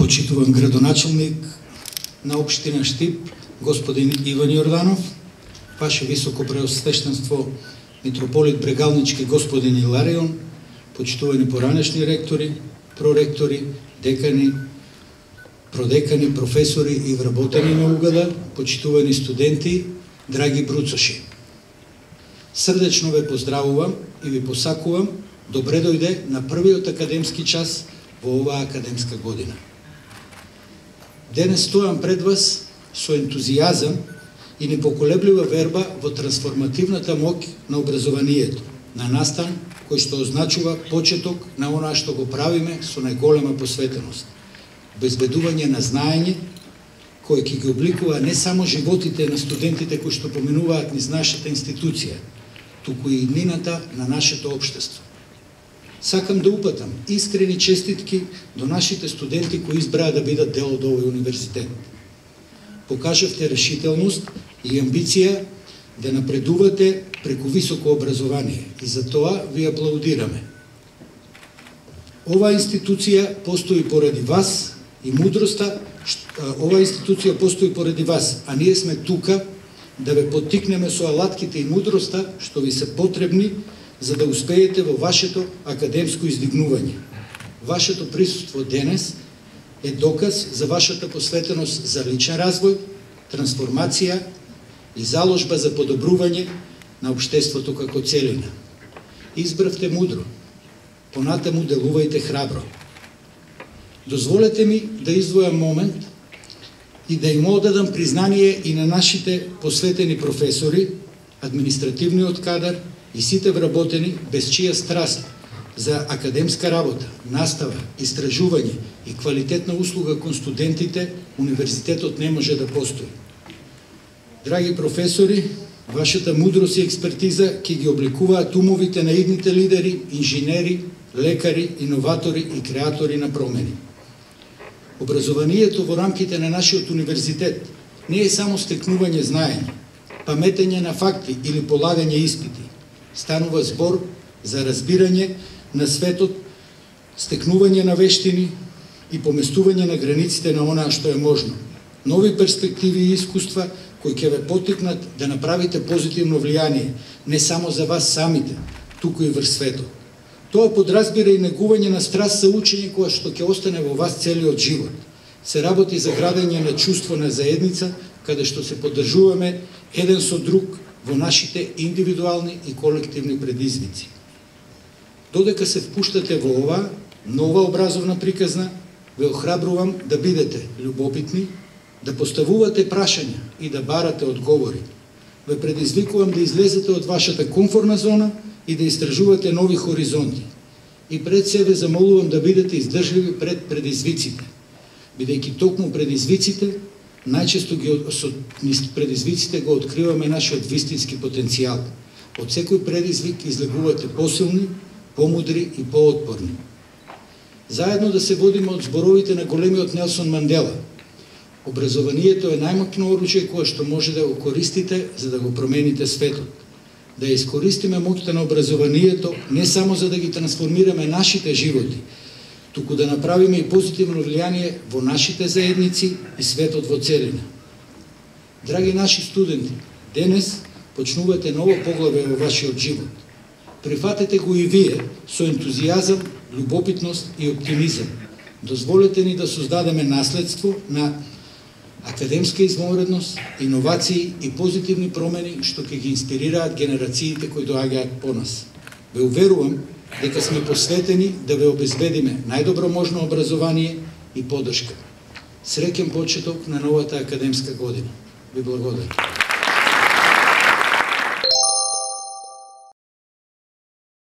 почитуван градоначелник на општина Штип, господин Иван Јорданов, ваше високо преосвещенство, митрополит Брегалнички господин Иларион, почитувани поранешни ректори, проректори, декани, продекани, професори и вработени на угада, почитувани студенти, драги бруцоши. Срдечно ве поздравувам и ви посакувам добре дојде на првиот академски час во оваа академска година. Денес стојам пред вас со ентузијазам и непоколеблива верба во трансформативната мок на образованието, на настан кој што означува почеток на она што го правиме со најголема посветеност. Безбедување на знаење, кој ќе ги обликува не само животите на студентите кои што поминуваат низ нашата институција, туку и иднината на нашето општество. Сакам да упатам искрени честитки до нашите студенти кои избраа да бидат дел од овој универзитет. Покажавте решителност и амбиција да напредувате преку високо образование и за тоа ви аплаудираме. Оваа институција постои поради вас и мудроста, оваа институција постои поради вас, а ние сме тука да ве поттикнеме со алатките и мудроста што ви се потребни за да успеете во вашето академско издигнување. Вашето присуство денес е доказ за вашата посветеност за личен развој, трансформација и заложба за подобрување на обштеството како целина. Избравте мудро, понатаму делувајте храбро. Дозволете ми да издвојам момент и да им одадам признание и на нашите посветени професори, административниот кадар и сите вработени без чија страст за академска работа, настава, истражување и квалитетна услуга кон студентите, универзитетот не може да постои. Драги професори, вашата мудрост и експертиза ќе ги обликуваат умовите на идните лидери, инженери, лекари, иноватори и креатори на промени. Образованието во рамките на нашиот универзитет не е само стекнување знаење, паметење на факти или полагање испити. Станува збор за разбирање на светот, стекнување на вештини и поместување на границите на она што е можно. Нови перспективи и искуства кои ќе ве потикнат да направите позитивно влијание не само за вас самите, туку и врз светот. Тоа подразбира и негување на страст за учење која што ќе остане во вас целиот живот. Се работи за градење на чувство на заедница, каде што се поддржуваме еден со друг во нашите индивидуални и колективни предизвици. Додека се впуштате во ова нова образовна приказна, ве охрабрувам да бидете любопитни, да поставувате прашања и да барате одговори. Ве предизвикувам да излезете од вашата комфорна зона и да истражувате нови хоризонти. И пред себе замолувам да бидете издржливи пред предизвиците, бидејќи токму предизвиците најчесто ги со предизвиците го откриваме нашиот вистински потенцијал. Од секој предизвик излегувате посилни, помудри и поотпорни. Заедно да се водиме од зборовите на големиот Нелсон Мандела – Образованието е најмакно оружје кое што може да го користите за да го промените светот. Да ја искористиме моќта на образованието не само за да ги трансформираме нашите животи, туку да направиме и позитивно влијание во нашите заедници и светот во целина. Драги наши студенти, денес почнувате ново поглаве во вашиот живот. Прифатете го и вие со ентузијазам, љубопитност и оптимизам. Дозволете ни да создадеме наследство на академска изморедност, иновации и позитивни промени што ќе ги инспирираат генерациите кои доаѓаат по нас. Ве уверувам дека сме посветени да ве обезбедиме најдобро можно образование и поддршка. Среќен почеток на новата академска година. Ви благодарам.